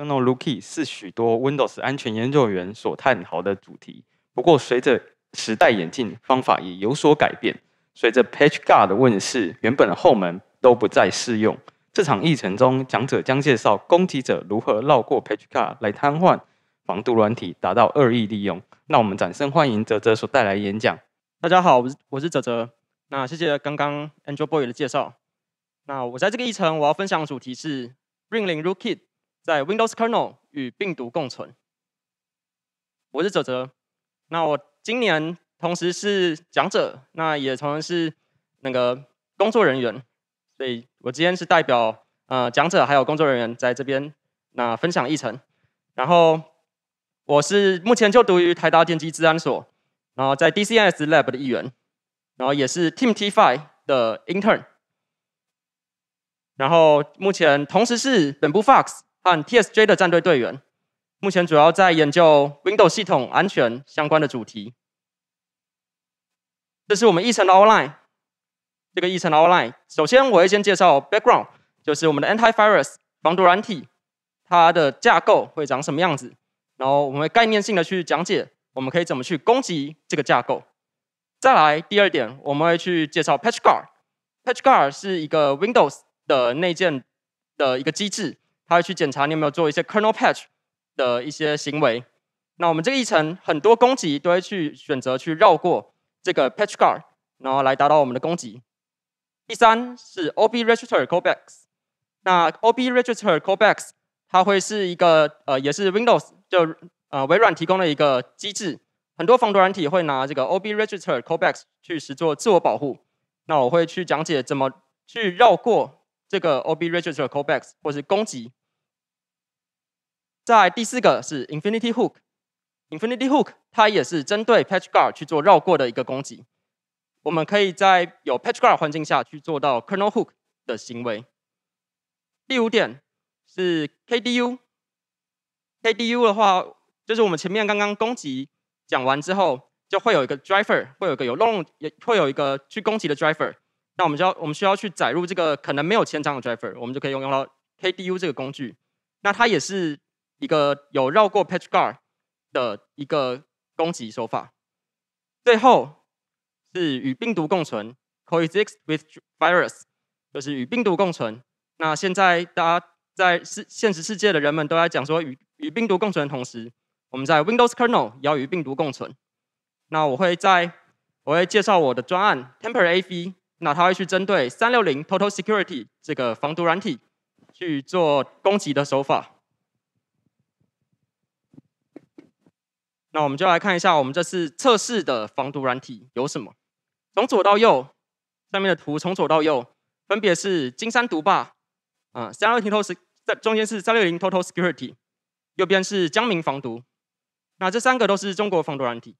Kernel Rookie 是许多 Windows 安全研究员所探讨的主题。不过，随着时代演进，方法也有所改变。随着 PatchGuard 的问世，原本的后门都不再适用。这场议程中，讲者将介绍攻击者如何绕过 PatchGuard 来瘫痪防毒软体，达到恶意利用。那我们掌声欢迎泽泽所带来演讲。大家好，我是我是泽泽。那谢谢刚刚 Angel Boy 的介绍。那我在这个议程，我要分享的主题是 Ringling Rookie 在 Windows Kernel 与病毒共存。我是泽泽。那我今年同时是讲者，那也同时是那个工作人员，所以我今天是代表呃讲者还有工作人员在这边那分享议程。然后我是目前就读于台大电机治安所。然后在 DCS Lab 的一员，然后也是 Team T5 的 Intern，然后目前同时是本部 Fox 和 TSJ 的战队队员，目前主要在研究 Windows 系统安全相关的主题。这是我们议程的 Outline，这个议程的 Outline，首先我会先介绍 Background，就是我们的 Antivirus 防毒软体，它的架构会长什么样子，然后我们会概念性的去讲解。我们可以怎么去攻击这个架构？再来第二点，我们会去介绍 PatchGuard。PatchGuard 是一个 Windows 的内建的一个机制，它会去检查你有没有做一些 kernel patch 的一些行为。那我们这个议程很多攻击都会去选择去绕过这个 PatchGuard，然后来达到我们的攻击。第三是 OB Register Callbacks。那 OB Register Callbacks 它会是一个呃，也是 Windows 就。呃，微软提供的一个机制，很多防毒软体会拿这个 OB Register Callbacks 去实做自我保护。那我会去讲解怎么去绕过这个 OB Register Callbacks 或是攻击。在第四个是 Infinity Hook，Infinity Hook 它也是针对 PatchGuard 去做绕过的一个攻击。我们可以在有 PatchGuard 环境下去做到 Kernel Hook 的行为。第五点是 KDU，KDU 的话。就是我们前面刚刚攻击讲完之后，就会有一个 driver，会有一个有漏洞，也会有一个去攻击的 driver。那我们就要我们需要去载入这个可能没有签章的 driver，我们就可以用用到 KDU 这个工具。那它也是一个有绕过 PatchGuard 的一个攻击手法。最后是与病毒共存，coexist with virus，就是与病毒共存。那现在大家在世现实世界的人们都在讲说与与病毒共存的同时。我们在 Windows Kernel 也要与病毒共存。那我会在我会介绍我的专案 Temper AV，那它会去针对三六零 Total Security 这个防毒软体去做攻击的手法。那我们就来看一下我们这次测试的防毒软体有什么。从左到右，上面的图从左到右分别是金山毒霸，啊，三六零 Total 在中间是三六零 Total Security，右边是江明防毒。那这三个都是中国防毒软体，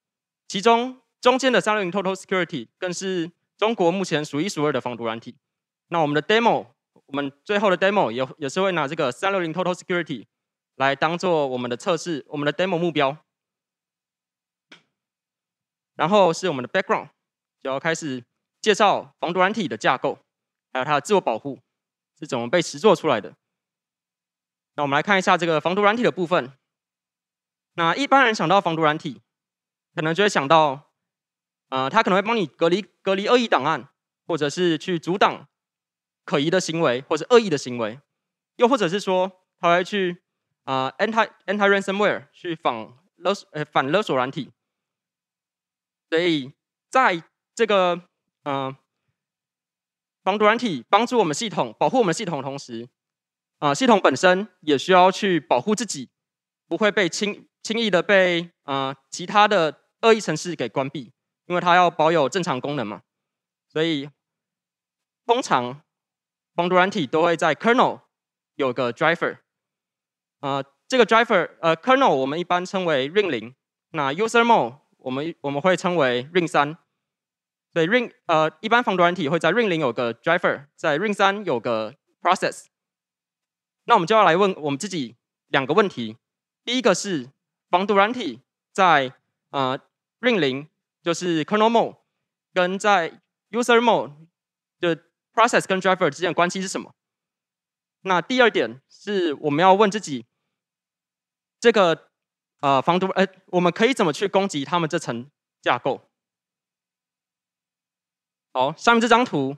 其中中间的三六零 Total Security 更是中国目前数一数二的防毒软体。那我们的 demo，我们最后的 demo 也也是会拿这个三六零 Total Security 来当做我们的测试，我们的 demo 目标。然后是我们的 background，就要开始介绍防毒软体的架构，还有它的自我保护是怎么被实做出来的。那我们来看一下这个防毒软体的部分。那一般人想到防毒软体，可能就会想到，呃，它可能会帮你隔离隔离恶意档案，或者是去阻挡可疑的行为，或者恶意的行为，又或者是说，它会去啊 anti anti ransomware 去防勒呃反勒索软体。所以在这个嗯防毒软体帮助我们系统保护我们系统的同时，啊，系统本身也需要去保护自己，不会被轻。轻易的被啊其他的恶意程式给关闭，因为它要保有正常功能嘛，所以通常防毒软体都会在 kernel 有个 driver，啊这个 driver 呃 kernel 我们一般称为 ring 零，那 user mode 我们我们会称为 ring 三，所以 ring 呃一般防毒软体会在 ring 零有个 driver，在 ring 三有个 process，那我们就要来问我们自己两个问题，第一个是。防毒软体在呃 ring 零就是 kernel mode，跟在 user mode 的 process 跟 driver 之间的关系是什么？那第二点是我们要问自己，这个呃防毒呃，我们可以怎么去攻击他们这层架构？好，上面这张图，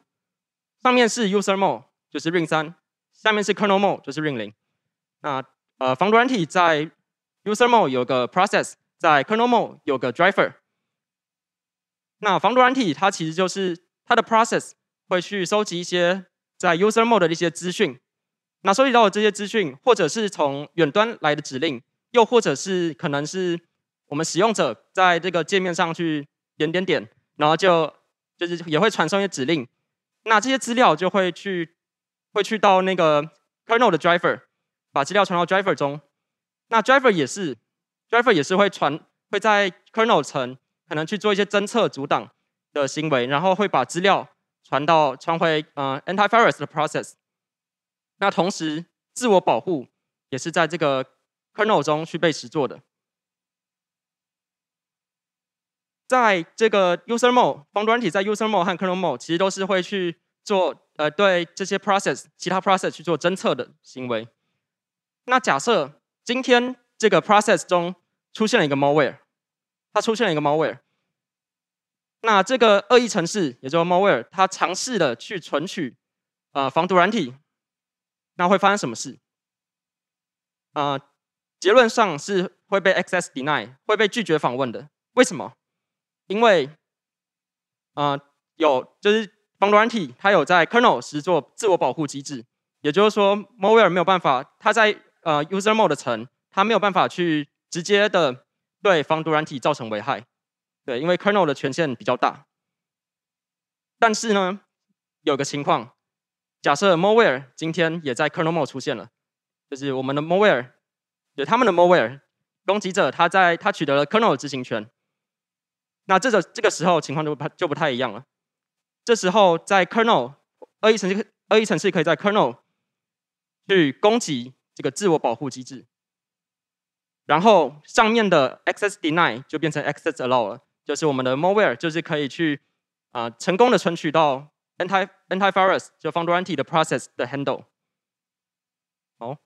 上面是 user mode，就是 ring 三，下面是 kernel mode，就是 ring 零。那呃，防毒软体在 user mode 有个 process，在 kernel mode 有个 driver。那防毒软体它其实就是它的 process 会去收集一些在 user mode 的一些资讯。那收集到的这些资讯，或者是从远端来的指令，又或者是可能是我们使用者在这个界面上去点点点，然后就就是也会传送一些指令。那这些资料就会去会去到那个 kernel 的 driver，把资料传到 driver 中。那 driver 也是 driver 也是会传会在 kernel 层可能去做一些侦测阻挡的行为，然后会把资料传到传回呃 antivirus 的 process。那同时，自我保护也是在这个 kernel 中去被实做的。在这个 user mode 防毒软体在 user mode 和 kernel mode 其实都是会去做呃对这些 process 其他 process 去做侦测的行为。那假设今天这个 process 中出现了一个 malware，它出现了一个 malware，那这个恶意程式也就是 malware，它尝试的去存取呃防毒软体。那会发生什么事？啊，结论上是会被 access deny，会被拒绝访问的。为什么？因为啊，有就是防毒软体，它有在 kernel 实做自我保护机制，也就是说，malware 没有办法，它在呃 user mode 层，它没有办法去直接的对防毒软体造成危害。对，因为 kernel 的权限比较大。但是呢，有个情况。假设 malware 今天也在 kernel mode 出现了，就是我们的 malware，就他们的 malware 攻击者，他在他取得了 kernel 的执行权，那这个这个时候情况就不就不太一样了。这时候在 kernel 恶意程序恶意程序可以在 kernel 去攻击这个自我保护机制，然后上面的 access deny 就变成 access allow 了，就是我们的 malware 就是可以去啊成功的存取到。anti antivirus 就防毒软体的 process 的 handle。好，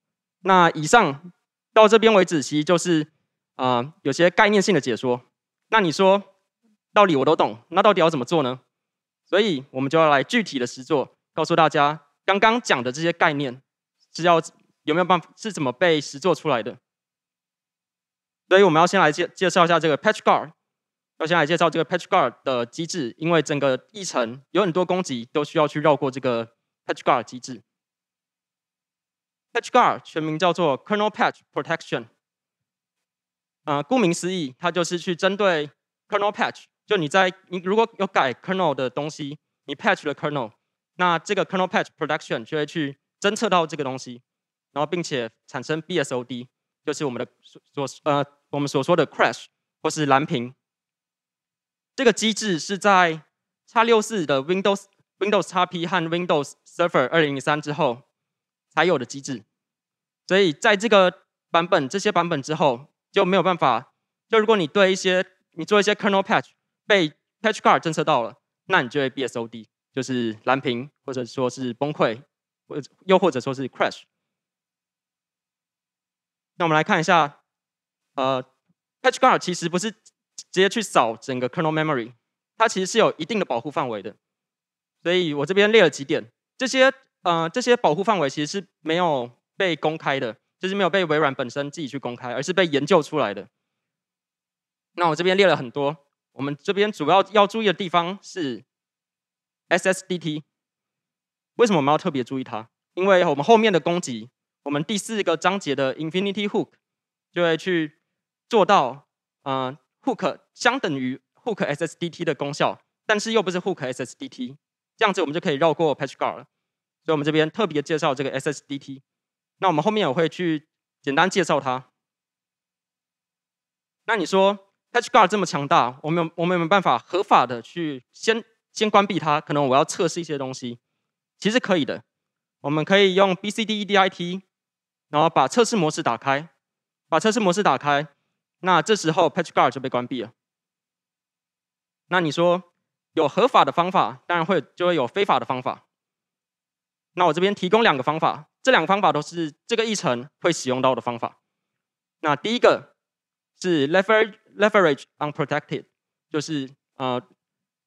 那以上到这边为止，其实就是啊有些概念性的解说。那你说道理我都懂，那到底要怎么做呢？所以我们就要来具体的实做，告诉大家刚刚讲的这些概念是要有没有办法是怎么被实做出来的。所以我们要先来介介绍一下这个 Patch Guard。要先来介绍这个 Patch Guard 的机制，因为整个议程有很多攻击都需要去绕过这个 Patch Guard 机制。Patch Guard 全名叫做 Kernel Patch Protection。呃，顾名思义，它就是去针对 Kernel Patch。就你在你如果有改 Kernel 的东西，你 Patch 了 Kernel，那这个 Kernel Patch Protection 就会去侦测到这个东西，然后并且产生 BSOD，就是我们的所呃我们所说的 Crash 或是蓝屏。这个机制是在 x64 的 Windows Windows XP 和 Windows Server 2003之后才有的机制，所以在这个版本这些版本之后就没有办法。就如果你对一些你做一些 kernel patch 被 patch guard 侦测到了，那你就会 BSOD，就是蓝屏或者说是崩溃，或又或者说是 crash。那我们来看一下，呃，patch guard 其实不是。直接去扫整个 kernel memory，它其实是有一定的保护范围的，所以我这边列了几点，这些呃这些保护范围其实是没有被公开的，就是没有被微软本身自己去公开，而是被研究出来的。那我这边列了很多，我们这边主要要注意的地方是 SSDT，为什么我们要特别注意它？因为我们后面的攻击，我们第四个章节的 Infinity Hook 就会去做到，嗯。Hook 相等于 Hook SSDT 的功效，但是又不是 Hook SSDT，这样子我们就可以绕过 Patch Guard 了。所以我们这边特别介绍这个 SSDT。那我们后面我会去简单介绍它。那你说 Patch Guard 这么强大，我们有我们有没有办法合法的去先先关闭它？可能我要测试一些东西，其实可以的。我们可以用 BCDEDIT，然后把测试模式打开，把测试模式打开。那这时候 Patch Guard 就被关闭了。那你说有合法的方法，当然会就会有非法的方法。那我这边提供两个方法，这两个方法都是这个议程会使用到的方法。那第一个是 leverage leverage unprotected，就是呃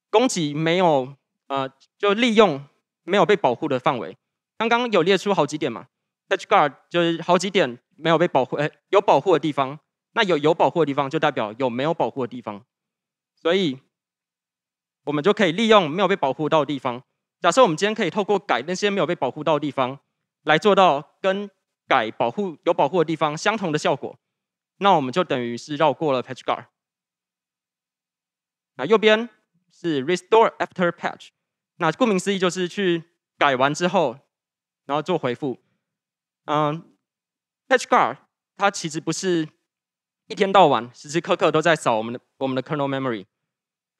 攻击没有呃就利用没有被保护的范围。刚刚有列出好几点嘛，touch guard 就是好几点没有被保护，哎，有保护的地方，那有有保护的地方就代表有没有保护的地方，所以我们就可以利用没有被保护到的地方。假设我们今天可以透过改那些没有被保护到的地方，来做到跟改保护有保护的地方相同的效果，那我们就等于是绕过了 patch guard。那右边是 restore after patch，那顾名思义就是去改完之后。然后做回复，嗯，Patch Guard 它其实不是一天到晚时时刻刻都在扫我们的我们的 kernel memory，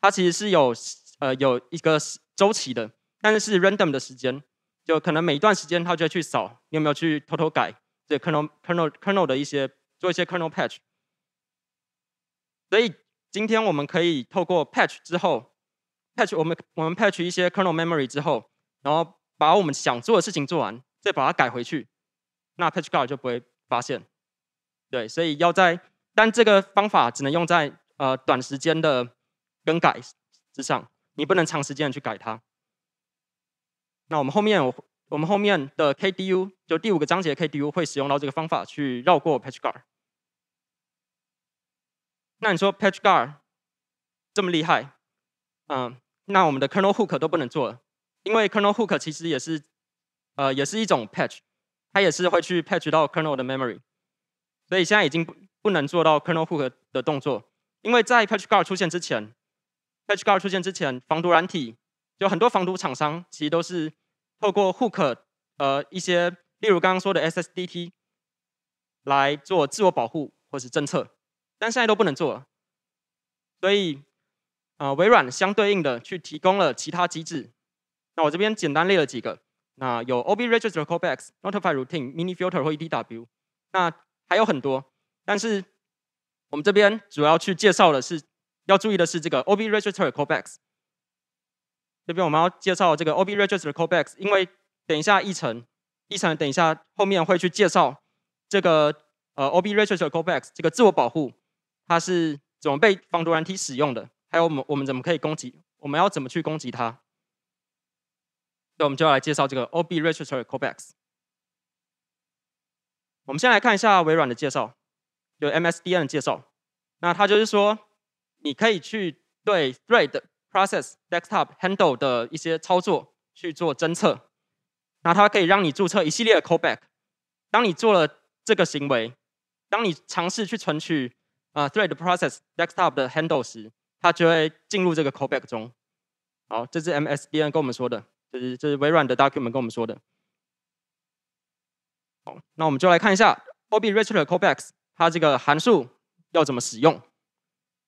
它其实是有呃有一个周期的，但是是 random 的时间，就可能每一段时间它就会去扫你有没有去偷偷改这 kernel kernel kernel 的一些做一些 kernel patch，所以今天我们可以透过 patch 之后，patch 我们我们 patch 一些 kernel memory 之后，然后。把我们想做的事情做完，再把它改回去，那 Patch Guard 就不会发现。对，所以要在，但这个方法只能用在呃短时间的更改之上，你不能长时间的去改它。那我们后面我我们后面的 KDU 就第五个章节 KDU 会使用到这个方法去绕过 Patch Guard。那你说 Patch Guard 这么厉害，嗯，那我们的 Kernel Hook 都不能做了。因为 kernel hook 其实也是，呃，也是一种 patch，它也是会去 patch 到 kernel 的 memory，所以现在已经不不能做到 kernel hook 的动作。因为在 patch guard 出现之前，patch guard 出现之前，防毒软体就很多防毒厂商其实都是透过 hook，呃，一些例如刚刚说的 SSDT 来做自我保护或是侦测，但现在都不能做了。所以，呃，微软相对应的去提供了其他机制。那我这边简单列了几个，那有 OB register callbacks、notify routine、mini filter 或 EDW，那还有很多，但是我们这边主要去介绍的是要注意的是这个 OB register callbacks。这边我们要介绍这个 OB register callbacks，因为等一下议程，议程等一下后面会去介绍这个呃 OB register callbacks 这个自我保护，它是怎么被防毒软体使用的，还有我们我们怎么可以攻击，我们要怎么去攻击它。那我们就要来介绍这个 OB Register Callbacks。我们先来看一下微软的介绍，就 MSDN 的介绍。那它就是说，你可以去对 Thread Process Desktop Handle 的一些操作去做侦测。那它可以让你注册一系列的 Callback。当你做了这个行为，当你尝试去存取啊 Thread Process Desktop 的 Handle 时，它就会进入这个 Callback 中。好，这是 MSDN 跟我们说的。这是这是微软的 document 跟我们说的。好，那我们就来看一下 OB Register Callbacks 它这个函数要怎么使用，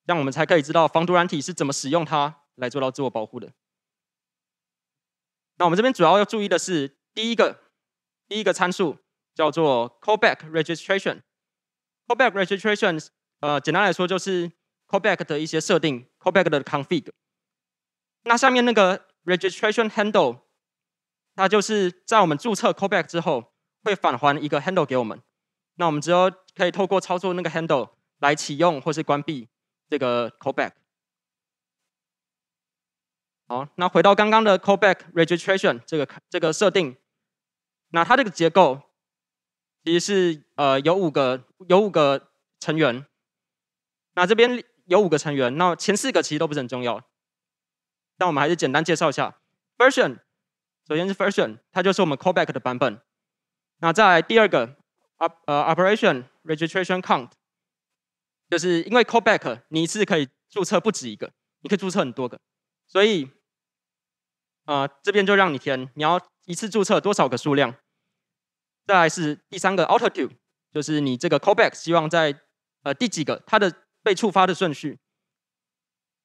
这样我们才可以知道防毒软体是怎么使用它来做到自我保护的。那我们这边主要要注意的是第一个第一个参数叫做 Callback Registration。Callback Registration 呃简单来说就是 Callback 的一些设定，Callback 的 config。那下面那个 registration handle，它就是在我们注册 callback 之后，会返还一个 handle 给我们。那我们只有可以透过操作那个 handle 来启用或是关闭这个 callback。好，那回到刚刚的 callback registration 这个这个设定，那它这个结构其实是呃有五个有五个成员。那这边有五个成员，那前四个其实都不是很重要。但我们还是简单介绍一下 version。首先是 version，它就是我们 callback 的版本。那再来第二个 op 呃 operation registration count，就是因为 callback 你一次可以注册不止一个，你可以注册很多个，所以呃这边就让你填你要一次注册多少个数量。再来是第三个 altitude，就是你这个 callback 希望在呃第几个它的被触发的顺序。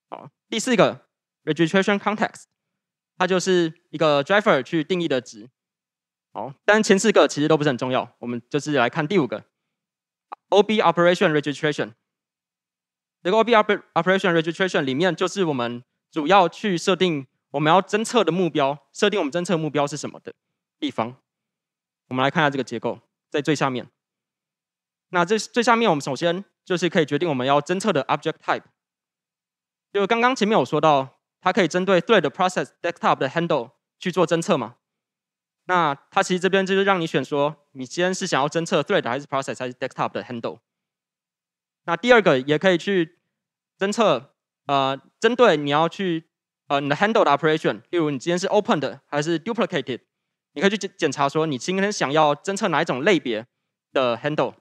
好，第四个。Registration context，它就是一个 driver 去定义的值。好，但前四个其实都不是很重要，我们就是来看第五个 OB operation registration。这个 OB operation registration 里面就是我们主要去设定我们要侦测的目标，设定我们侦测目标是什么的地方。我们来看一下这个结构，在最下面。那这最下面我们首先就是可以决定我们要侦测的 object type。就刚刚前面有说到，它可以针对 thread process desktop 的 handle 去做侦测嘛？那它其实这边就是让你选说，你今天是想要侦测 thread 还是 process 还是 desktop 的 handle。那第二个也可以去侦测，呃，针对你要去呃你的 handle 的 operation，例如你今天是 open 的还是 duplicated，你可以去检检查说你今天想要侦测哪一种类别的 handle。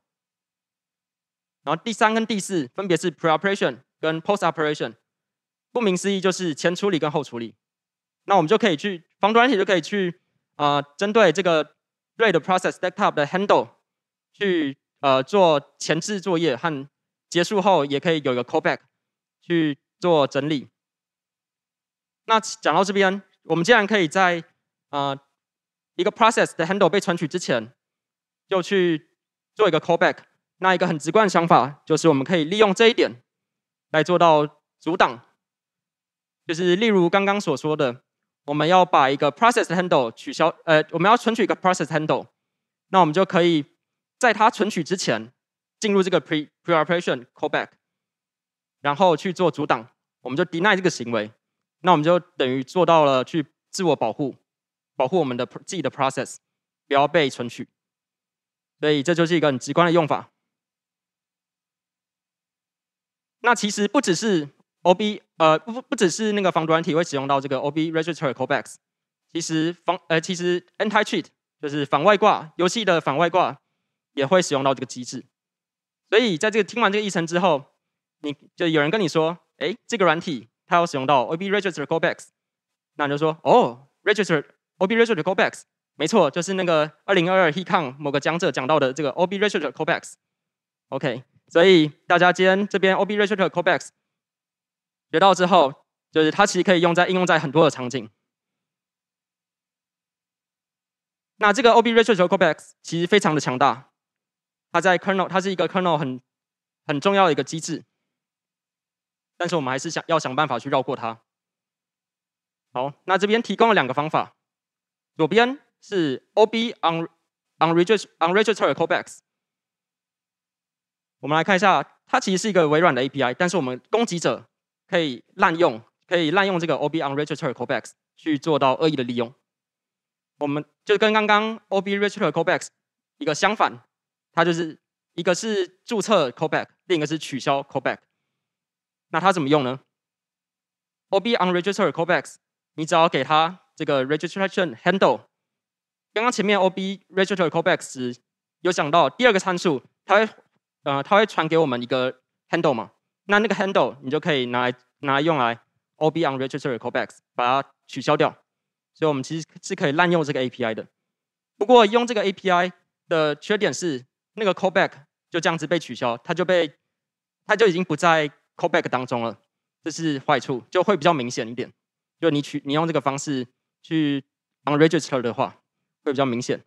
然后第三跟第四分别是 pre-operation 跟 post-operation，顾名思义就是前处理跟后处理。那我们就可以去防毒软体就可以去啊，针对这个 read process desktop 的 handle 去呃做前置作业和结束后也可以有一个 callback 去做整理。那讲到这边，我们既然可以在啊一个 process 的 handle 被存取之前，就去做一个 callback。那一个很直观的想法就是，我们可以利用这一点来做到阻挡，就是例如刚刚所说的，我们要把一个 process handle 取消，呃，我们要存取一个 process handle，那我们就可以在它存取之前进入这个 pre preoperation callback，然后去做阻挡，我们就 deny 这个行为，那我们就等于做到了去自我保护，保护我们的自己的 process 不要被存取，所以这就是一个很直观的用法。那其实不只是 OB，呃，不不只是那个防毒软体会使用到这个 OB register callbacks，其实防呃其实 anti cheat 就是反外挂游戏的反外挂也会使用到这个机制。所以在这个听完这个议程之后，你就有人跟你说，哎，这个软体它要使用到 OB register callbacks，那你就说，哦，register OB register callbacks，没错，就是那个二零二二 HeCon 某个讲者讲到的这个 OB register callbacks，OK。所以大家今天这边 OB register callbacks 学到之后，就是它其实可以用在应用在很多的场景。那这个 OB register callbacks 其实非常的强大，它在 kernel 它是一个 kernel 很很重要的一个机制，但是我们还是想要想办法去绕过它。好，那这边提供了两个方法，左边是 OB on on register on register callbacks。我们来看一下，它其实是一个微软的 API，但是我们攻击者可以滥用，可以滥用这个 OB unregistered callbacks 去做到恶意的利用。我们就跟刚刚 OB Register callbacks 一个相反，它就是一个是注册 callback，另一个是取消 callback。那它怎么用呢？OB unregistered callbacks，你只要给它这个 registration handle。刚刚前面 OB registered callbacks 有讲到第二个参数，它会呃，它会传给我们一个 handle 嘛？那那个 handle 你就可以拿来拿来用来 OB unregistered callbacks 把它取消掉。所以我们其实是可以滥用这个 API 的。不过用这个 API 的缺点是，那个 callback 就这样子被取消，它就被它就已经不在 callback 当中了，这是坏处，就会比较明显一点。就你取你用这个方式去 unregister 的话，会比较明显。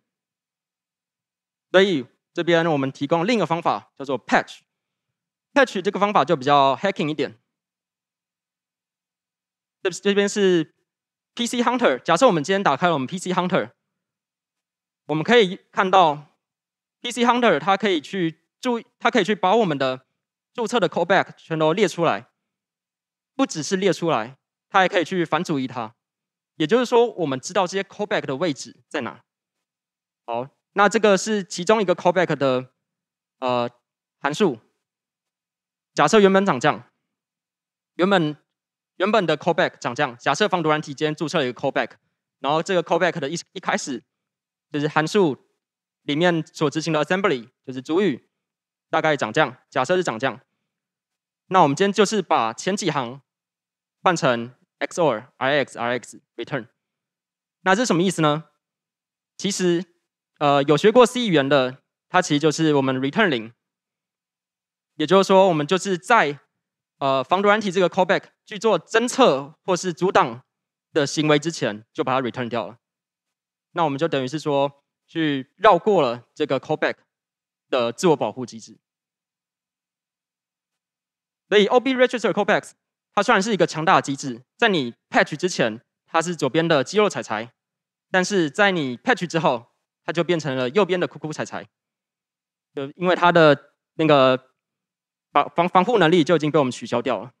所以。这边我们提供另一个方法，叫做 patch。patch 这个方法就比较 hacking 一点。这这边是 PC Hunter。假设我们今天打开了我们 PC Hunter，我们可以看到 PC Hunter 它可以去注，它可以去把我们的注册的 callback 全都列出来。不只是列出来，它还可以去反主义它。也就是说，我们知道这些 callback 的位置在哪。好。那这个是其中一个 callback 的呃函数。假设原本长这样，原本原本的 callback 长这样。假设防毒软体间注册了一个 callback，然后这个 callback 的一一开始就是函数里面所执行的 assembly 就是主语，大概长这样。假设是长这样，那我们今天就是把前几行换成 XOR IX RX return。那这是什么意思呢？其实。呃，有学过 C 语言的，它其实就是我们 return 零，也就是说，我们就是在呃防毒软体这个 callback 去做侦测或是阻挡的行为之前，就把它 return 掉了。那我们就等于是说，去绕过了这个 callback 的自我保护机制。所以 OB register callbacks 它虽然是一个强大的机制，在你 patch 之前，它是左边的肌肉踩踩，但是在你 patch 之后，它就变成了右边的哭哭踩踩，就因为它的那个防防防护能力就已经被我们取消掉了。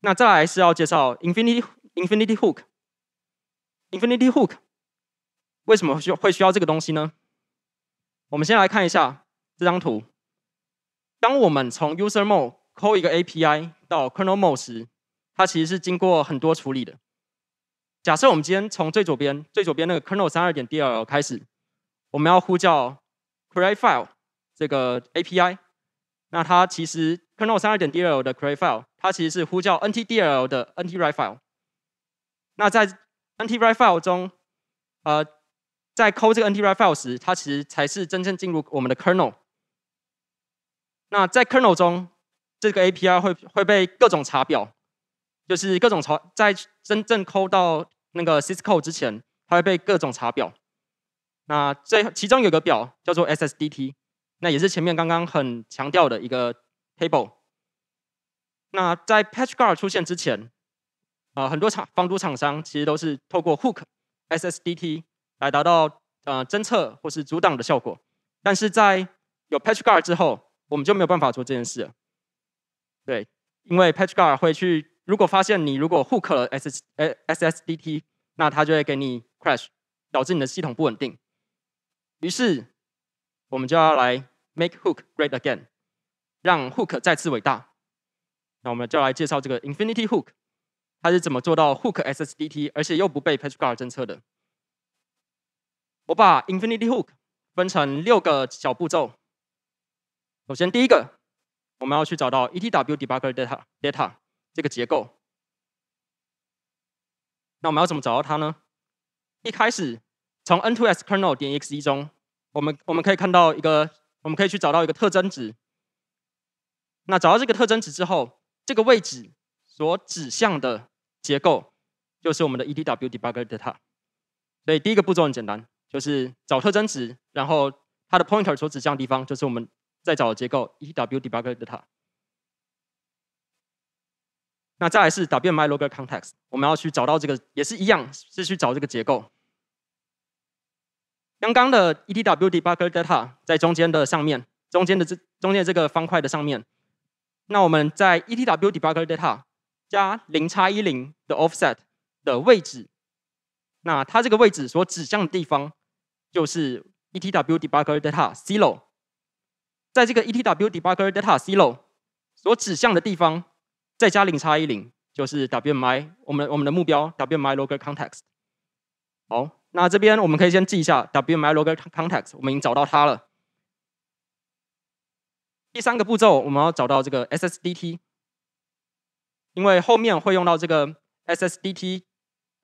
那再来是要介绍 Infinity Infinity Hook。Infinity Hook 为什么需会需要这个东西呢？我们先来看一下这张图。当我们从 User Mode call 一个 API 到 Kernel Mode 时，它其实是经过很多处理的。假设我们今天从最左边最左边那个 Kernel 三二点 DLL 开始，我们要呼叫 Create File 这个 API，那它其实 Kernel 三二点 DLL 的 Create File，它其实是呼叫 NTDLL 的 NT-write file。那在 NT-write file 中，呃，在 call 这个 N T R I F I L 时，它其实才是真正进入我们的 kernel。那在 kernel 中，这个 API 会会被各种查表，就是各种查，在真正 call 到那个 syscall 之前，它会被各种查表。那最其中有个表叫做 SSDT，那也是前面刚刚很强调的一个 table。那在 PatchGuard 出现之前，啊，很多厂防毒厂商其实都是透过 Hook SSDT 来达到呃侦测或是阻挡的效果，但是在有 PatchGuard 之后，我们就没有办法做这件事了。对，因为 PatchGuard 会去，如果发现你如果 Hook 了 S SSDT，那它就会给你 crash，导致你的系统不稳定。于是我们就要来 Make Hook Great Again，让 Hook 再次伟大。那我们就来介绍这个 Infinity Hook，它是怎么做到 Hook SSDT，而且又不被 PatchGuard 侦测的。我把 Infinity Hook 分成六个小步骤。首先，第一个，我们要去找到 ETW Debugger Data Data 这个结构。那我们要怎么找到它呢？一开始从 N2S Kernel 点 exe 中，我们我们可以看到一个，我们可以去找到一个特征值。那找到这个特征值之后，这个位置所指向的结构就是我们的 ETW Debugger Data。所以第一个步骤很简单，就是找特征值，然后它的 pointer 所指向地方就是我们。在找的结构 ETW debugger data，那再来是 W My logger context，我们要去找到这个也是一样，是去找这个结构。刚刚的 ETW debugger data 在中间的上面，中间的这中间这个方块的上面，那我们在 ETW debugger data 加零叉一零的 offset 的位置，那它这个位置所指向的地方就是 ETW debugger data Zero，。在这个 ETW debugger data Zero 所指向的地方，再加零叉一零，就是 WMI 我们我们的目标 WMI logger context。好，那这边我们可以先记一下 WMI logger context，我们已经找到它了。第三个步骤，我们要找到这个 SSDT，因为后面会用到这个 SSDT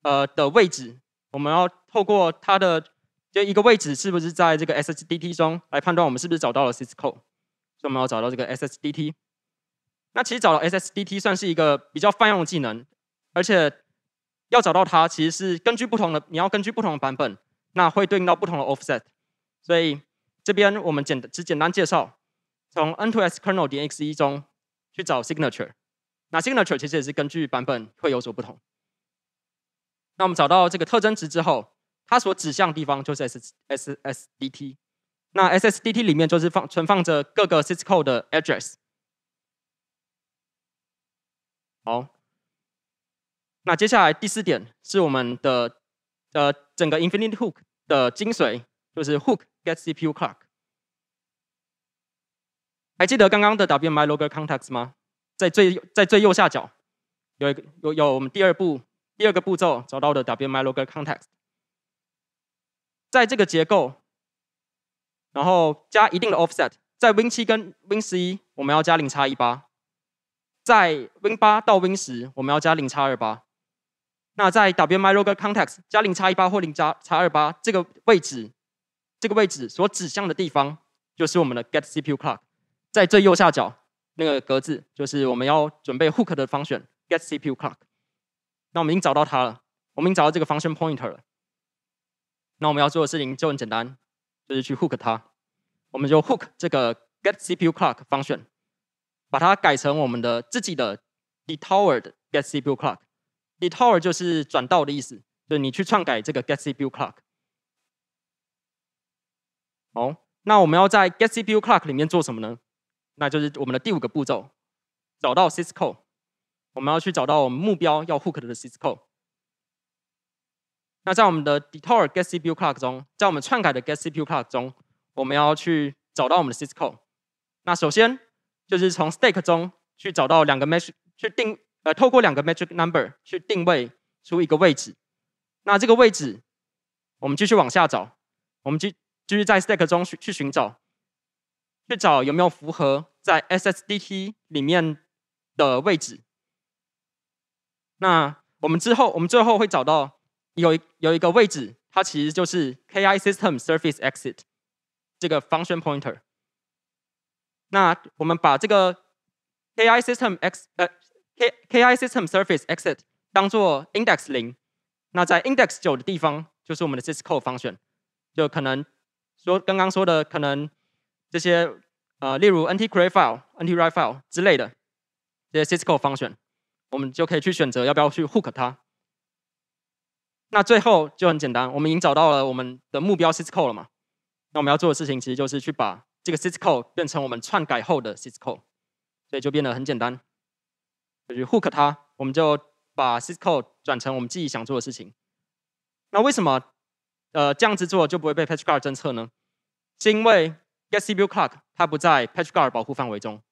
呃的位置，我们要透过它的。就一个位置是不是在这个 SSDT 中来判断我们是不是找到了 syscall？所以我们要找到这个 SSDT。那其实找到 SSDT 算是一个比较泛用的技能，而且要找到它其实是根据不同的，你要根据不同的版本，那会对应到不同的 offset。所以这边我们简只简单介绍，从 N2S kernel 点 xe 中去找 signature。那 signature 其实也是根据版本会有所不同。那我们找到这个特征值之后。它所指向的地方就是 S S S D T，那 S S D T 里面就是放存放着各个 syscall 的 address。好，那接下来第四点是我们的呃整个 Infinite Hook 的精髓，就是 Hook get CPU clock。还记得刚刚的 WMI logger context 吗？在最在最右下角有一个有有我们第二步第二个步骤找到的 WMI logger context。在这个结构，然后加一定的 offset，在 Win 七跟 Win 十一，我们要加零叉一八；在 Win 八到 Win 十，我们要加零叉二八。那在 WMI logger context 加零叉一八或零加叉二八这个位置，这个位置所指向的地方，就是我们的 get CPU clock。在最右下角那个格子，就是我们要准备 hook 的方选 get CPU clock。那我们已经找到它了，我们已经找到这个 function pointer 了。那我们要做的事情就很简单，就是去 hook 它。我们就 hook 这个 get CPU clock function，把它改成我们的自己的 detoured get CPU clock。detour 就是转道的意思，就是你去篡改这个 get CPU clock。好，那我们要在 get CPU clock 里面做什么呢？那就是我们的第五个步骤，找到 syscall。我们要去找到我们目标要 hook 的 syscall。那在我们的 detour get CPU clock 中，在我们篡改的 get CPU clock 中，我们要去找到我们的 syscall。那首先就是从 stack 中去找到两个 metric，去定呃透过两个 metric number 去定位出一个位置。那这个位置，我们继续往下找，我们继继续在 stack 中去去寻找，去找有没有符合在 SSDT 里面的位置。那我们之后，我们最后会找到有一有一个位置，它其实就是 KI System Surface Exit 这个 function pointer。那我们把这个 KI System X 呃 K KI System Surface Exit 当做 index 零，那在 index 九的地方就是我们的 syscall function，就可能说刚刚说的可能这些呃，例如 NT create file、NT write file 之类的这些 syscall function。我们就可以去选择要不要去 hook 它。那最后就很简单，我们已经找到了我们的目标 syscall 了嘛？那我们要做的事情其实就是去把这个 syscall 变成我们篡改后的 syscall，所以就变得很简单，就去 hook 它，我们就把 syscall 转成我们自己想做的事情。那为什么呃这样子做就不会被 PatchGuard 侦测呢？是因为 getCPU clock 它不在 PatchGuard 保护范围中。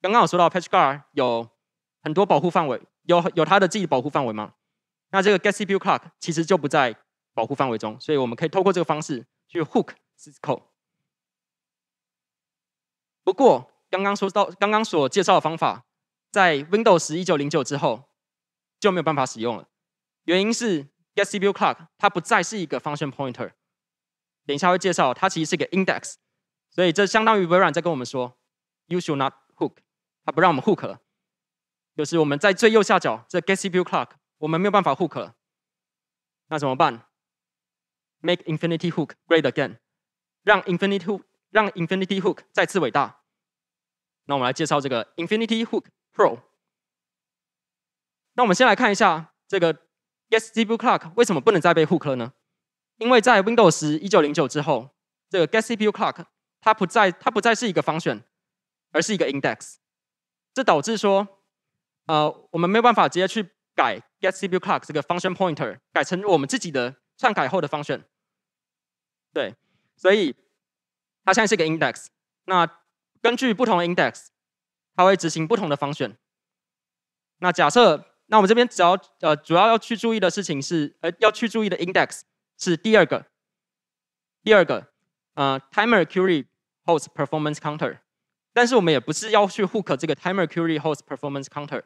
刚刚有说到 PatchGuard 有很多保护范围有有它的自己保护范围吗？那这个 get CPU clock 其实就不在保护范围中，所以我们可以透过这个方式去 hook syscall。不过刚刚说到刚刚所介绍的方法，在 Windows 一九零九之后就没有办法使用了。原因是 get CPU clock 它不再是一个 function pointer，等一下会介绍它其实是一个 index，所以这相当于微软在跟我们说 you should not hook，它不让我们 hook 了。就是我们在最右下角这 get CPU clock，我们没有办法 hook，那怎么办？Make infinity hook great again，让 infinity hook 让 infinity hook 再次伟大。那我们来介绍这个 infinity hook pro。那我们先来看一下这个 get CPU clock 为什么不能再被 hook 了呢？因为在 Windows 一九零九之后，这个 get CPU clock 它不再它不再是一个方选，而是一个 index，这导致说。呃，我们没有办法直接去改 get CPU clock 这个 function pointer，改成我们自己的篡改后的 function。对，所以它现在是个 index。那根据不同的 index，它会执行不同的 function。那假设，那我们这边只要呃主要要去注意的事情是，呃要去注意的 index 是第二个，第二个呃 timer query host performance counter。但是我们也不是要去 hook 这个 timer query host performance counter，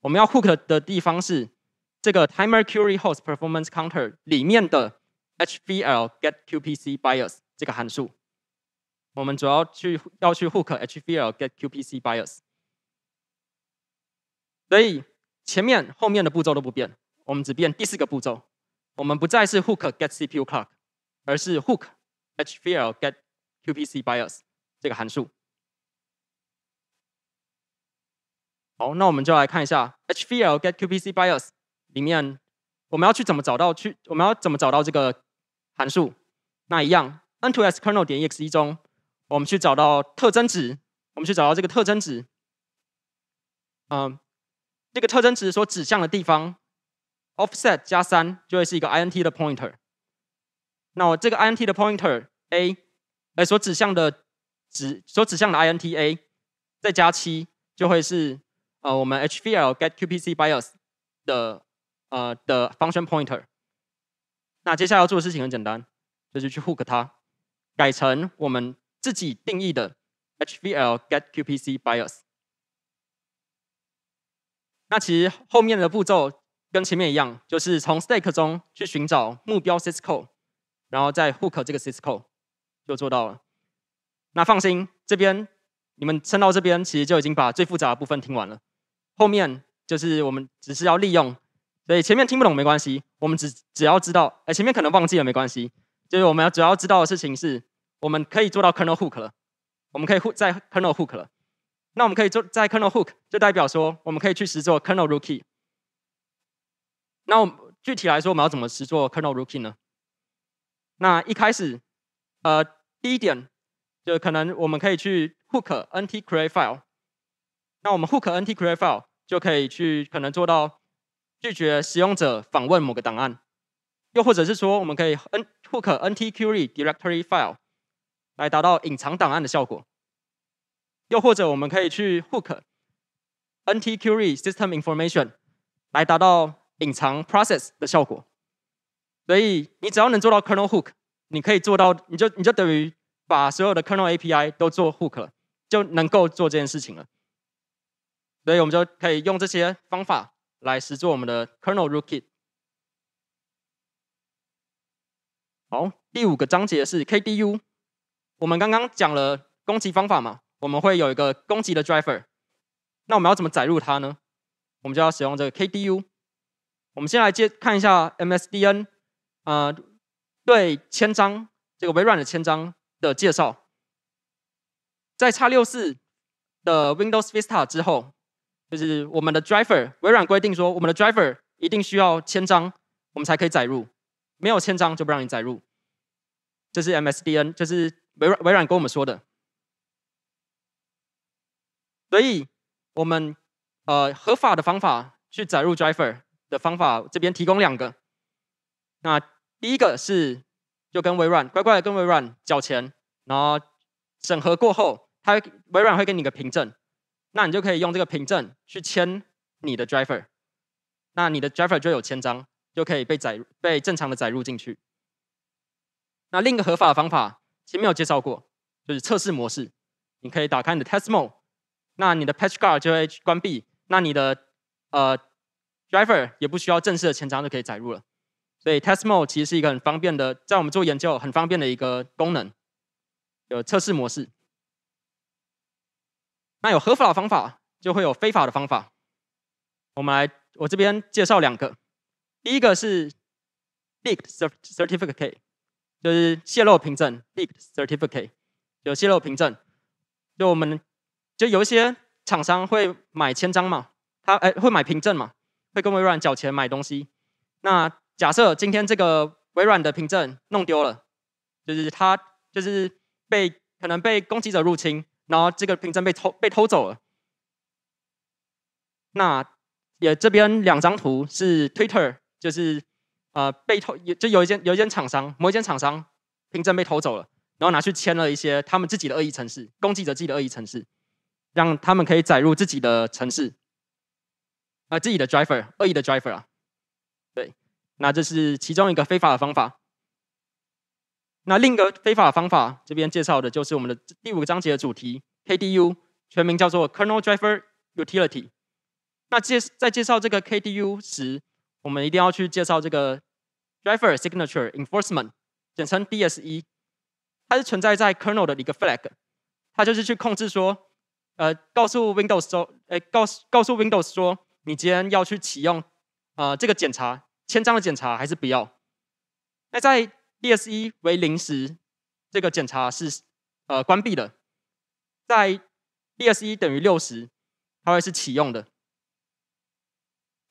我们要 hook 的地方是这个 timer query host performance counter 里面的 hvl get qpc bias 这个函数。我们主要去要去 hook hvl get qpc bias。所以前面后面的步骤都不变，我们只变第四个步骤，我们不再是 hook get cpu clock，而是 hook hvl get qpc bias 这个函数。好，那我们就来看一下 hvl get qpc bias 里面我们要去怎么找到去我们要怎么找到这个函数？那一样 n2s kernel 点 exe 中，我们去找到特征值，我们去找到这个特征值，嗯，这个特征值所指向的地方 offset 加三就会是一个 int 的 pointer。那我这个 int 的 pointer a，哎，所指向的指所指向的 int a 再加七就会是。呃，我们 hvl get qpc bias 的呃的 function pointer，那接下来要做的事情很简单，就是去 hook 它，改成我们自己定义的 hvl get qpc bias。那其实后面的步骤跟前面一样，就是从 stack 中去寻找目标 syscall，然后再 hook 这个 syscall 就做到了。那放心，这边你们撑到这边，其实就已经把最复杂的部分听完了。后面就是我们只是要利用，所以前面听不懂没关系，我们只只要知道，哎，前面可能忘记了没关系，就是我们要主要知道的事情是，我们可以做到 kernel hook 了，我们可以 hook 在 kernel hook 了，那我们可以做在 kernel hook，就代表说我们可以去实做 kernel rookie。那我具体来说，我们要怎么实做 kernel rookie 呢？那一开始，呃，第一点，就可能我们可以去 hook nt create file，那我们 hook nt create file 就可以去可能做到拒绝使用者访问某个档案，又或者是说我们可以 n hook nt query directory file 来达到隐藏档案的效果，又或者我们可以去 hook nt query system information 来达到隐藏 process 的效果。所以你只要能做到 kernel hook，你可以做到，你就你就等于把所有的 kernel API 都做 hook 了，就能够做这件事情了。所以我们就可以用这些方法来实做我们的 kernel rootkit。好，第五个章节是 KDU。我们刚刚讲了攻击方法嘛，我们会有一个攻击的 driver。那我们要怎么载入它呢？我们就要使用这个 KDU。我们先来接看一下 MSDN。呃，对千章这个微软的千章的介绍，在叉六四的 Windows Vista 之后，就是我们的 driver，微软规定说，我们的 driver 一定需要千章，我们才可以载入，没有千章就不让你载入。这是 MSDN，就是微软微软跟我们说的。所以，我们呃合法的方法去载入 driver 的方法，这边提供两个。那第一个是，就跟微软乖乖的跟微软缴钱，然后审核过后，它微软会给你个凭证，那你就可以用这个凭证去签你的 driver，那你的 driver 就有签章，就可以被载被正常的载入进去。那另一个合法的方法，其实没有介绍过，就是测试模式，你可以打开你的 test mode，那你的 patch guard 就会关闭，那你的呃 driver 也不需要正式的签章就可以载入了。所以 test mode 其实是一个很方便的，在我们做研究很方便的一个功能，有测试模式。那有合法的方法，就会有非法的方法。我们来，我这边介绍两个。第一个是 leaked certificate，就是泄露凭证。leaked certificate 有泄露凭证，就我们就有一些厂商会买签章嘛，他哎会买凭证嘛，会跟微软缴钱买东西。那假设今天这个微软的凭证弄丢了，就是他就是被可能被攻击者入侵，然后这个凭证被偷被偷走了。那也这边两张图是 Twitter，就是呃被偷，就有一间有一间厂商，某一间厂商凭证被偷走了，然后拿去签了一些他们自己的恶意程式，攻击者自己的恶意程式，让他们可以载入自己的程式，啊自己的 driver 恶意的 driver 啊。对那这是其中一个非法的方法。那另一个非法的方法，这边介绍的就是我们的第五个章节的主题 KDU，全名叫做 Kernel Driver Utility。那介在介绍这个 KDU 时，我们一定要去介绍这个 Driver Signature Enforcement，简称 DSE。它是存在在 Kernel 的一个 flag，它就是去控制说，呃，告诉 Windows 说，哎，告诉告诉 Windows 说，你今天要去启用，呃，这个检查。签章的检查还是不要。那在 DSE 为零时，这个检查是呃关闭的。在 DSE 等于六十，它会是启用的。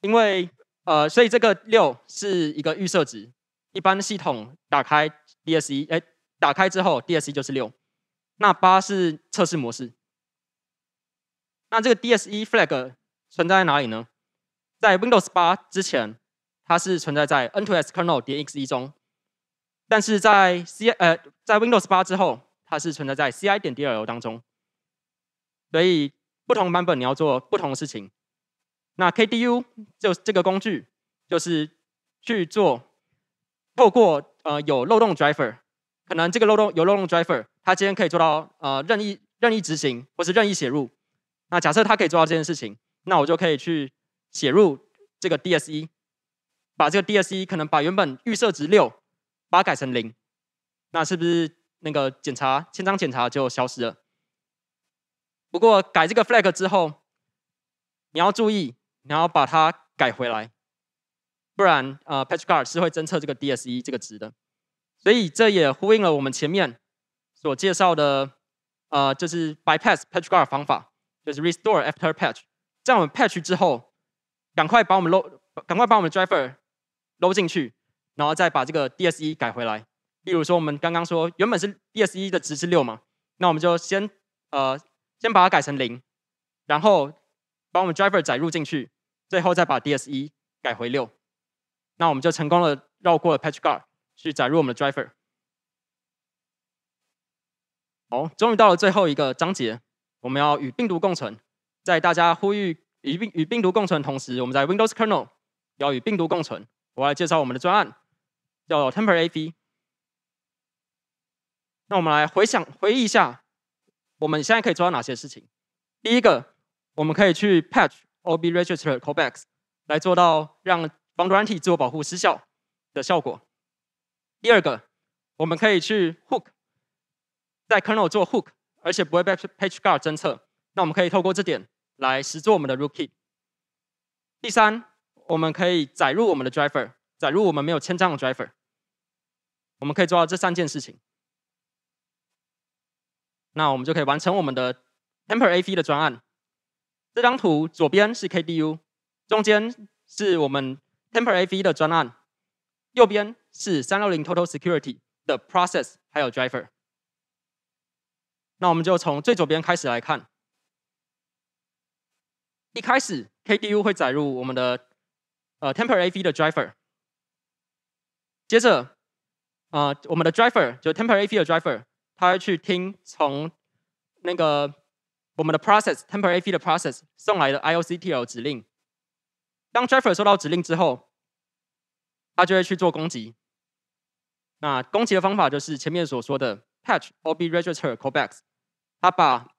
因为呃，所以这个六是一个预设值。一般系统打开 DSE，哎，打开之后 DSE 就是六。那八是测试模式。那这个 DSE flag 存在在哪里呢？在 Windows 八之前。它是存在在 N2S kernel 点 X1 中，但是在 C 呃在 Windows 八之后，它是存在在 CI 点 DLL 当中。所以不同版本你要做不同的事情。那 KDU 就这个工具就是去做透过呃有漏洞 driver，可能这个漏洞有漏洞 driver，它今天可以做到呃任意任意执行或是任意写入。那假设它可以做到这件事情，那我就可以去写入这个 DSE。把这个 DSE 可能把原本预设值六，把它改成零，那是不是那个检查签章检查就消失了？不过改这个 flag 之后，你要注意，你要把它改回来，不然呃 PatchGuard 是会侦测这个 DSE 这个值的。所以这也呼应了我们前面所介绍的呃，就是 bypass PatchGuard 方法，就是 restore after patch，在我们 patch 之后，赶快把我们漏，赶快把我们 driver。搂进去，然后再把这个 DSE 改回来。例如说，我们刚刚说原本是 DSE 的值是六嘛，那我们就先呃先把它改成零，然后把我们 driver 载入进去，最后再把 DSE 改回六，那我们就成功的绕过了 patch guard 去载入我们的 driver。好，终于到了最后一个章节，我们要与病毒共存。在大家呼吁与病与病毒共存同时，我们在 Windows kernel 要与病毒共存。我来介绍我们的专案，叫 TemperAV。那我们来回想回忆一下，我们现在可以做到哪些事情？第一个，我们可以去 patch OB register callbacks 来做到让防毒软体自我保护失效的效果。第二个，我们可以去 hook。在 kernel 做 hook，而且不会被 page guard 侦测，那我们可以透过这点来实做我们的 rootkit。第三，我们可以载入我们的 driver，载入我们没有签章的 driver。我们可以做到这三件事情，那我们就可以完成我们的 TemperAV 的专案。这张图左边是 KDU，中间是我们 TemperAV 的专案，右边是三六零 Total Security 的 process 还有 driver。那我们就从最左边开始来看。一开始，KDU 会载入我们的呃 TemperAV 的 driver，接着，呃，我们的 driver 就 TemperAV 的 driver，它会去听从那个我们的 process TemperAV 的 process 送来的 IOCTL 指令。当 driver 收到指令之后，它就会去做攻击。那攻击的方法就是前面所说的 patch OB register callbacks。他把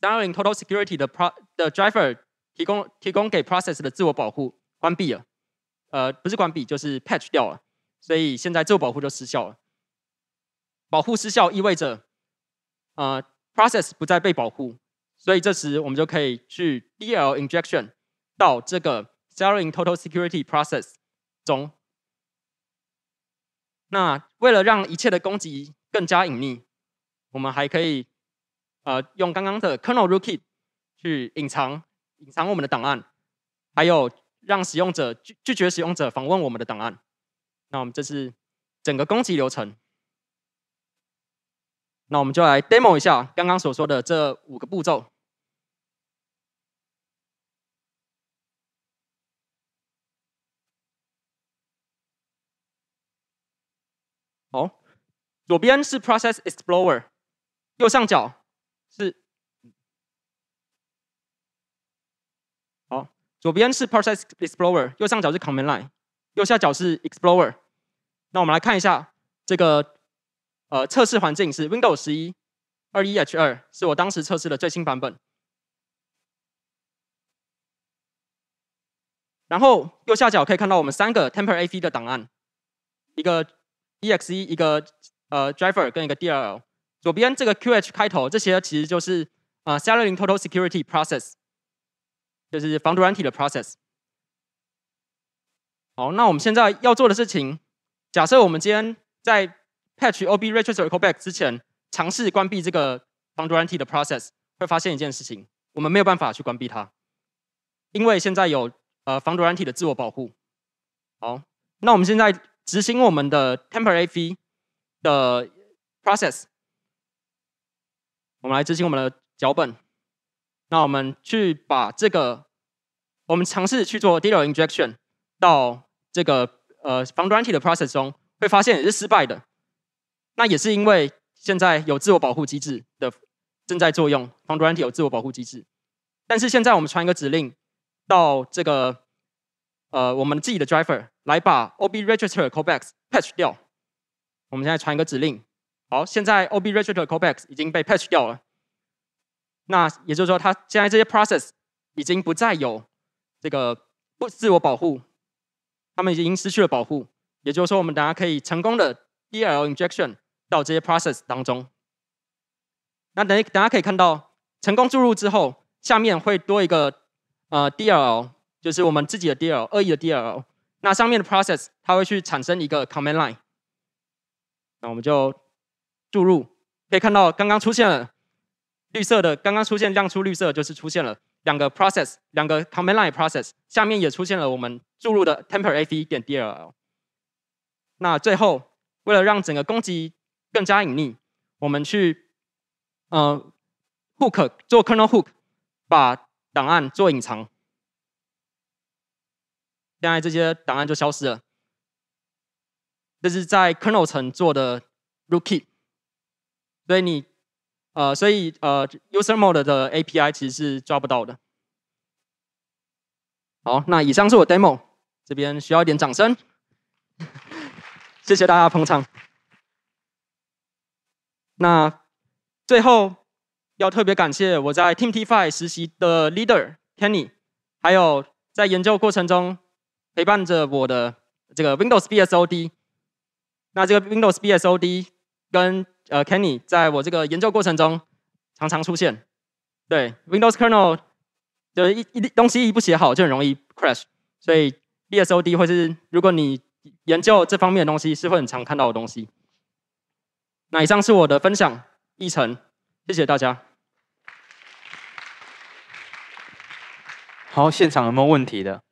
Starling Total Security 的 pro 的 driver 提供提供给 process 的自我保护关闭了，呃，不是关闭，就是 patch 掉了，所以现在自我保护就失效了。保护失效意味着，呃，process 不再被保护，所以这时我们就可以去 DL injection 到这个 Selling Total Security process 中。那为了让一切的攻击更加隐匿，我们还可以。呃，用刚刚的 kernel Rookit 去隐藏隐藏我们的档案，还有让使用者拒拒绝使用者访问我们的档案。那我们这是整个攻击流程。那我们就来 demo 一下刚刚所说的这五个步骤。好，左边是 Process Explorer，右上角。是，好，左边是 Process Explorer，右上角是 Command Line，右下角是 Explorer。那我们来看一下这个呃测试环境是 Windows 十一二一 H 二，是我当时测试的最新版本。然后右下角可以看到我们三个 TemperAV 的档案，一个 EXE，一个呃 Driver 跟一个 DLL。左边这个 QH 开头，这些其实就是啊 s a l a r y Total Security Process，就是防毒软体的 process。好，那我们现在要做的事情，假设我们今天在 Patch OB Register Callback 之前，尝试关闭这个防毒软体的 process，会发现一件事情，我们没有办法去关闭它，因为现在有呃防毒软体的自我保护。好，那我们现在执行我们的 temporary V 的 process。我们来执行我们的脚本。那我们去把这个，我们尝试去做 DL injection 到这个呃防毒软体的 process 中，会发现也是失败的。那也是因为现在有自我保护机制的正在作用，防毒软体有自我保护机制。但是现在我们传一个指令到这个呃我们自己的 driver 来把 OB register callbacks patch 掉。我们现在传一个指令。好，现在 OB register callbacks 已经被 patch 掉了。那也就是说，它现在这些 process 已经不再有这个不自我保护，他们已经失去了保护。也就是说，我们大家可以成功的 DL injection 到这些 process 当中。那等大家可以看到，成功注入之后，下面会多一个呃 DL，就是我们自己的 DL，恶意的 DL。那上面的 process 它会去产生一个 command line。那我们就。注入可以看到，刚刚出现了绿色的，刚刚出现亮出绿色，就是出现了两个 process，两个 command line process，下面也出现了我们注入的 TemperAV 点 DLL。那最后，为了让整个攻击更加隐匿，我们去呃 hook 做 kernel hook，把档案做隐藏。现在这些档案就消失了。这是在 kernel 层做的 rootkey，所以你呃，所以呃，user mode 的 API 其实是抓不到的。好，那以上是我 demo，这边需要一点掌声，谢谢大家捧场。那最后要特别感谢我在 TeamTFi 实习的 leader Kenny，还有在研究过程中陪伴着我的这个 Windows BSOD。那这个 Windows BSOD 跟呃 Kenny 在我这个研究过程中常常出现。对 Windows kernel 就一一东西一不写好就很容易 crash，所以 BSOD 会是如果你研究这方面的东西是会很常看到的东西。那以上是我的分享，议程，谢谢大家。好，现场有没有问题的？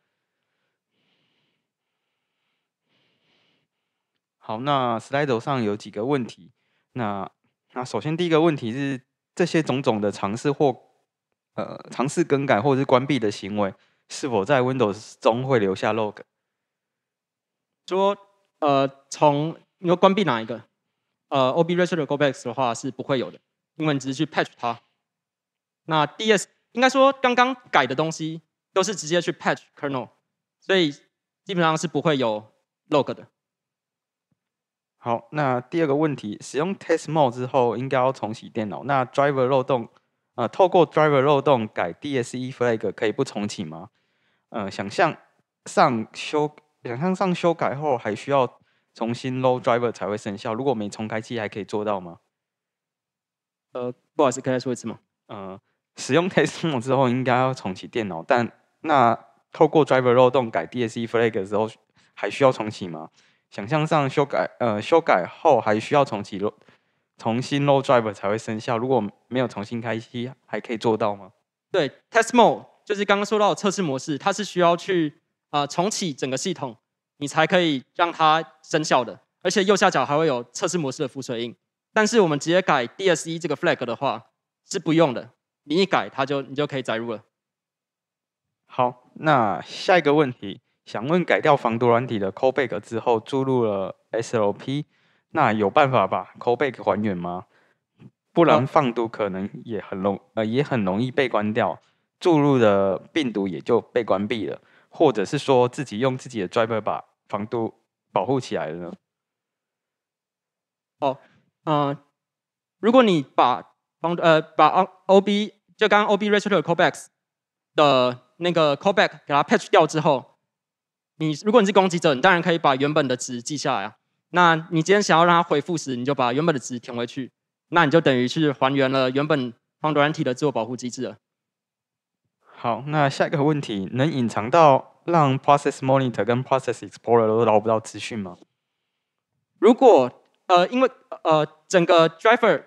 好，那 slide 上有几个问题。那那首先第一个问题是，这些种种的尝试或呃尝试更改或者是关闭的行为，是否在 Windows 中会留下 log？说呃，从你说关闭哪一个？呃，ob register go-back 的话是不会有的，因为你只是去 patch 它。那 ds 应该说刚刚改的东西都是直接去 patch kernel，所以基本上是不会有 log 的。好，那第二个问题，使用 test mode 之后，应该要重启电脑。那 driver 漏洞，呃，透过 driver 漏洞改 DSE flag 可以不重启吗？呃，想象上修，想象上修改后还需要重新 load driver 才会生效。如果没重开机，还可以做到吗？呃，不好意思，可以再说一次吗？呃，使用 test mode 之后，应该要重启电脑，但那透过 driver 漏洞改 DSE flag 的时候，还需要重启吗？想象上修改，呃，修改后还需要重启录，重新 load driver 才会生效。如果没有重新开机，还可以做到吗？对，test mode 就是刚刚说到的测试模式，它是需要去啊重启整个系统，你才可以让它生效的。而且右下角还会有测试模式的浮水印。但是我们直接改 DSE 这个 flag 的话是不用的，你一改它就你就可以载入了。好，那下一个问题。想问改掉防毒软体的 Callback 之后注入了 SLP，那有办法把 Callback 还原吗？不然放毒可能也很容呃也很容易被关掉，注入的病毒也就被关闭了，或者是说自己用自己的 driver 把防毒保护起来了呢？哦，嗯，如果你把防呃把 OB 就刚刚 OB register codebase 的那个 callback 给它 patch 掉之后。你如果你是攻击者，你当然可以把原本的值记下来啊。那你今天想要让它回复时，你就把原本的值填回去，那你就等于是还原了原本防毒软体的自我保护机制了。好，那下一个问题，能隐藏到让 Process Monitor 跟 Process Explorer 都捞不到资讯吗？如果呃，因为呃，整个 Driver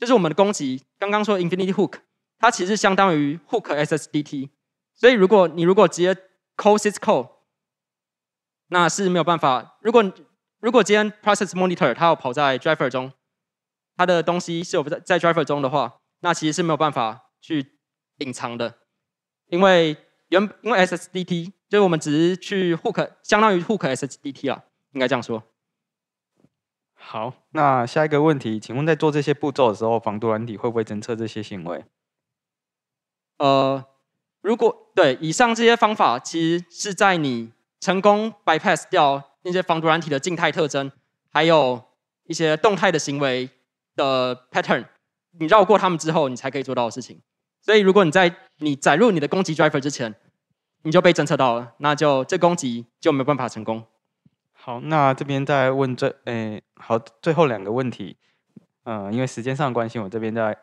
就是我们的攻击，刚刚说 Infinity Hook，它其实相当于 Hook SSDT，所以如果你如果直接 Call Syscall。那是没有办法。如果如果今天 process monitor 它要跑在 driver 中，它的东西是有在在 driver 中的话，那其实是没有办法去隐藏的，因为原因为 SSDT 就是我们只是去 hook 相当于 hook SSDT 啊，应该这样说。好，那下一个问题，请问在做这些步骤的时候，防毒软体会不会侦测这些行为？呃，如果对以上这些方法，其实是在你。成功 bypass 掉那些防毒软体的静态特征，还有一些动态的行为的 pattern，你绕过他们之后，你才可以做到的事情。所以，如果你在你载入你的攻击 driver 之前，你就被侦测到了，那就这攻击就没有办法成功。好，那这边再问最，诶，好，最后两个问题，嗯，因为时间上的关系，我这边在，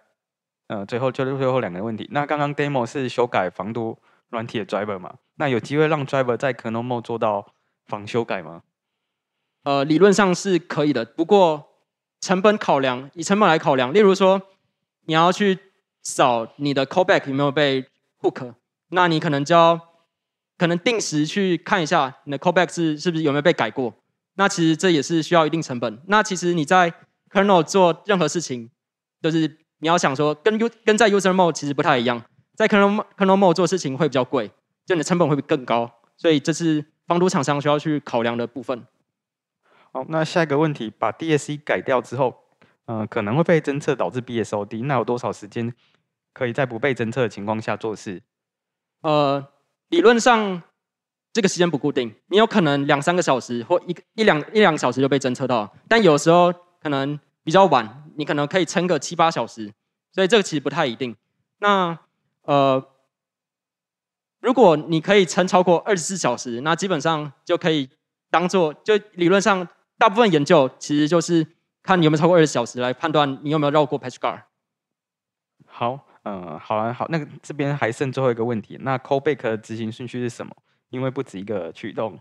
呃，最后就最后两个问题。那刚刚 demo 是修改防毒。软体的 driver 嘛，那有机会让 driver 在 kernel mode 做到防修改吗？呃，理论上是可以的，不过成本考量，以成本来考量，例如说你要去扫你的 callback 有没有被 hook，那你可能就要可能定时去看一下你的 callback 是是不是有没有被改过，那其实这也是需要一定成本。那其实你在 kernel 做任何事情都是你要想说跟 U 跟在 User Mode 其实不太一样，在 Kernel Kernel Mode 做事情会比较贵，就你的成本会更高，所以这是防毒厂商需要去考量的部分。好，那下一个问题，把 DSC 改掉之后，嗯，可能会被侦测导致 BSOD，那有多少时间可以在不被侦测的情况下做事？呃，理论上这个时间不固定，你有可能两三个小时或一一两一两小时就被侦测到，但有时候可能比较晚，你可能可以撑个七八小时，所以这个其实不太一定。那呃，如果你可以撑超过二十四小时，那基本上就可以当做就理论上大部分研究其实就是看你有没有超过二十小时来判断你有没有绕过 PatchGuard。好。嗯，好啊，好，那个这边还剩最后一个问题，那 callback 的执行顺序是什么？因为不止一个驱动。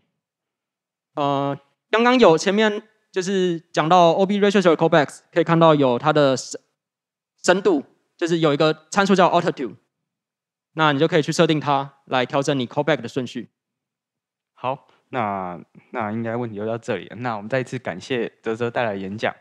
呃，刚刚有前面就是讲到 OB ratio callbacks，可以看到有它的深深度，就是有一个参数叫 altitude，那你就可以去设定它来调整你 callback 的顺序。好，那那应该问题就到这里了。那我们再一次感谢泽泽带来演讲。